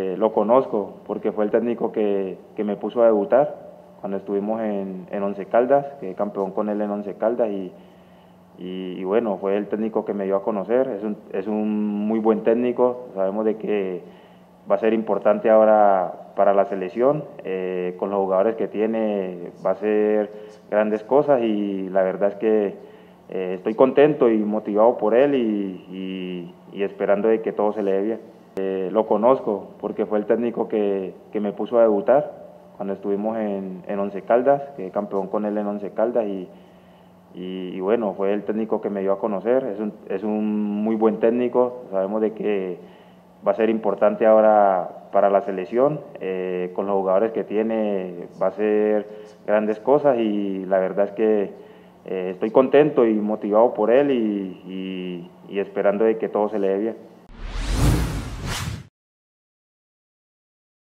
Eh, lo conozco porque fue el técnico que, que, me puso a debutar cuando estuvimos en, en Once Caldas, que campeón con él en Once Caldas y, y, bueno, fue el técnico que me dio a conocer, es un, es un muy buen técnico, sabemos de que va a ser importante ahora para la selección, eh, con los jugadores que tiene va a ser grandes cosas y la verdad es que eh, estoy contento y motivado por él y, y esperando de que todo se le dé bien. Eh, lo conozco porque fue el técnico que, que, me puso a debutar cuando estuvimos en, en Once Caldas, que campeón con él en Once Caldas y, y, bueno, fue el técnico que me dio a conocer, es un, es un muy buen técnico, sabemos de que va a ser importante ahora para la selección, eh, con los jugadores que tiene va a ser grandes cosas y la verdad es que eh, estoy contento y motivado por él y, y esperando de que todo se le dé bien.